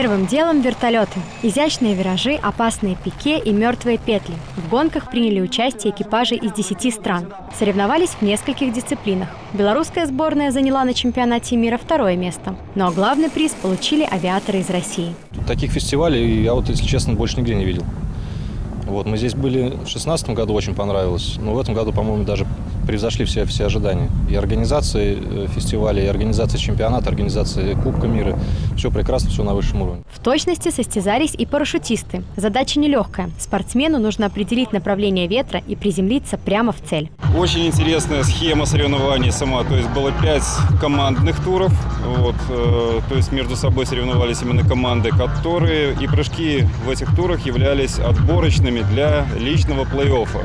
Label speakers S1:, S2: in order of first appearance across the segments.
S1: Первым делом вертолеты. Изящные виражи, опасные пике и мертвые петли. В гонках приняли участие экипажи из 10 стран. Соревновались в нескольких дисциплинах. Белорусская сборная заняла на чемпионате мира второе место. Но главный приз получили авиаторы из России.
S2: Таких фестивалей я вот, если честно, больше нигде не видел. Вот, мы здесь были в 2016 году, очень понравилось. Но в этом году, по-моему, даже превзошли все, все ожидания. И организации э, фестиваля, и организации чемпионата, организации Кубка мира. Все прекрасно, все на высшем уровне.
S1: В точности состязались и парашютисты. Задача нелегкая. Спортсмену нужно определить направление ветра и приземлиться прямо в цель.
S3: Очень интересная схема соревнований сама. То есть было пять командных туров. Вот, э, то есть между собой соревновались именно команды, которые и прыжки в этих турах являлись отборочными для личного плей-оффа.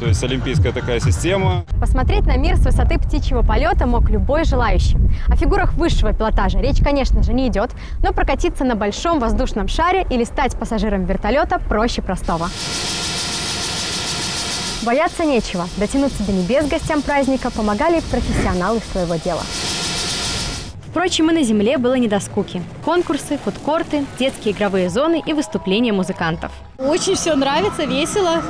S3: То есть олимпийская такая система.
S1: Посмотреть на мир с высоты птичьего полета мог любой желающий. О фигурах высшего пилотажа речь, конечно же, не идет, но прокатиться на большом воздушном шаре или стать пассажиром вертолета проще простого. Бояться нечего. Дотянуться до небес гостям праздника помогали профессионалы своего дела. Впрочем, и на земле было не до скуки. Конкурсы, фудкорты, детские игровые зоны и выступления музыкантов.
S4: Очень все нравится, весело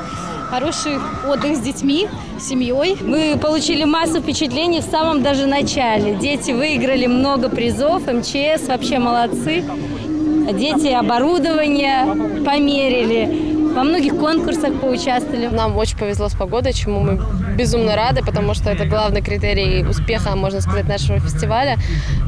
S4: хороший отдых с детьми, с семьей. Мы получили массу впечатлений в самом даже начале. Дети выиграли много призов, МЧС вообще молодцы. Дети оборудование померили во многих конкурсах поучаствовали.
S5: Нам очень повезло с погодой, чему мы безумно рады, потому что это главный критерий успеха, можно сказать, нашего фестиваля.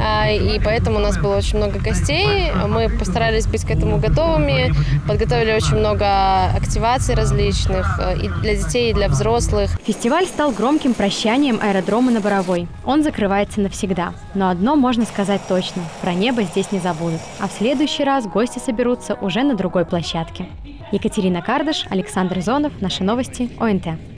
S5: А, и поэтому у нас было очень много гостей. Мы постарались быть к этому готовыми, подготовили очень много активаций различных э, и для детей, и для взрослых.
S1: Фестиваль стал громким прощанием аэродрома на Боровой. Он закрывается навсегда. Но одно можно сказать точно – про небо здесь не забудут. А в следующий раз гости соберутся уже на другой площадке. Екатерина Кардаш, Александр Зонов. Наши новости. ОНТ.